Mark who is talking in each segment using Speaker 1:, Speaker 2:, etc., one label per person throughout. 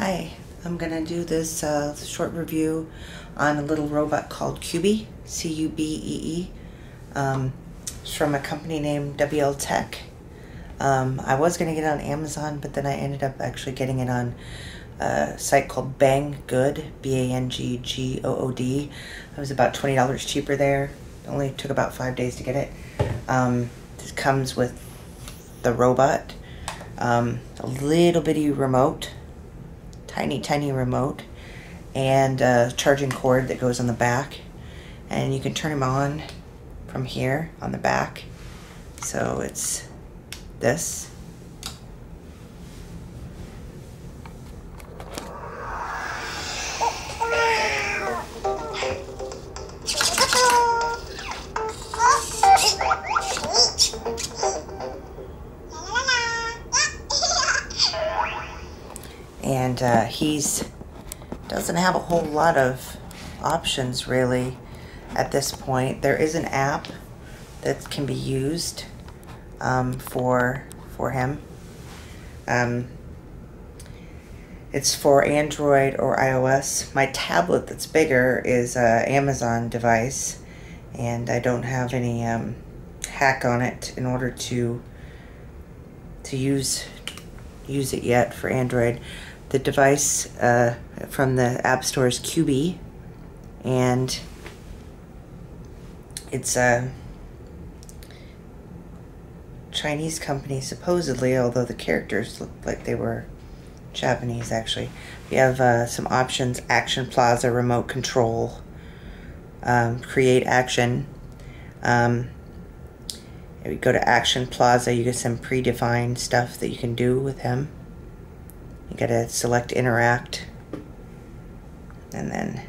Speaker 1: Hi, I'm gonna do this uh, short review on a little robot called Cubee, C-U-B-E-E. Um, it's from a company named WL Tech. Um, I was gonna get it on Amazon, but then I ended up actually getting it on a site called Banggood, B-A-N-G-G-O-O-D. It was about $20 cheaper there. It only took about five days to get it. Um, this comes with the robot, um, a little bitty remote, tiny, tiny remote, and a charging cord that goes on the back. And you can turn them on from here on the back. So it's this. And uh, he's doesn't have a whole lot of options really at this point. There is an app that can be used um, for for him. Um, it's for Android or iOS. My tablet that's bigger is an Amazon device, and I don't have any um, hack on it in order to to use use it yet for Android. The device uh, from the App Store is Cubee, and it's a Chinese company supposedly, although the characters look like they were Japanese actually. We have uh, some options: Action Plaza, Remote Control, um, Create Action. Um, if you go to Action Plaza, you get some predefined stuff that you can do with him. Gotta select interact. And then,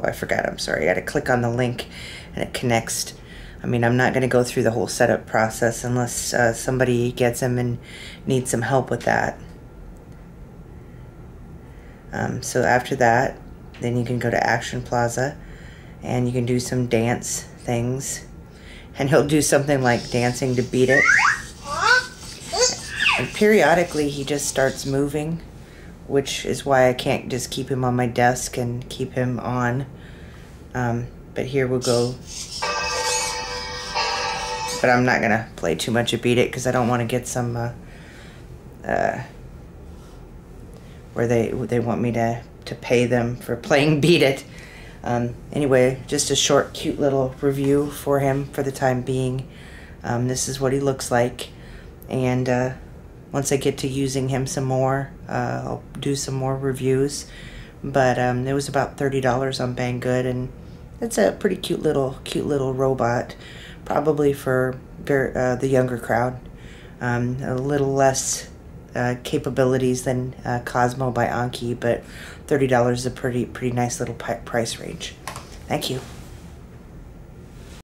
Speaker 1: oh, I forgot, I'm sorry. You gotta click on the link and it connects. I mean, I'm not gonna go through the whole setup process unless uh, somebody gets him and needs some help with that. Um, so after that, then you can go to Action Plaza and you can do some dance things. And he'll do something like dancing to beat it. And periodically he just starts moving, which is why I can't just keep him on my desk and keep him on. Um, but here we'll go. But I'm not gonna play too much of Beat It because I don't want to get some uh, uh, where they they want me to to pay them for playing Beat It. Um, anyway, just a short, cute little review for him for the time being. Um, this is what he looks like, and uh, once I get to using him some more, uh, I'll do some more reviews. But um, it was about thirty dollars on Banggood, and it's a pretty cute little cute little robot, probably for very, uh, the younger crowd. Um, a little less uh, capabilities than uh, Cosmo by Anki, but thirty dollars is a pretty pretty nice little price range. Thank you.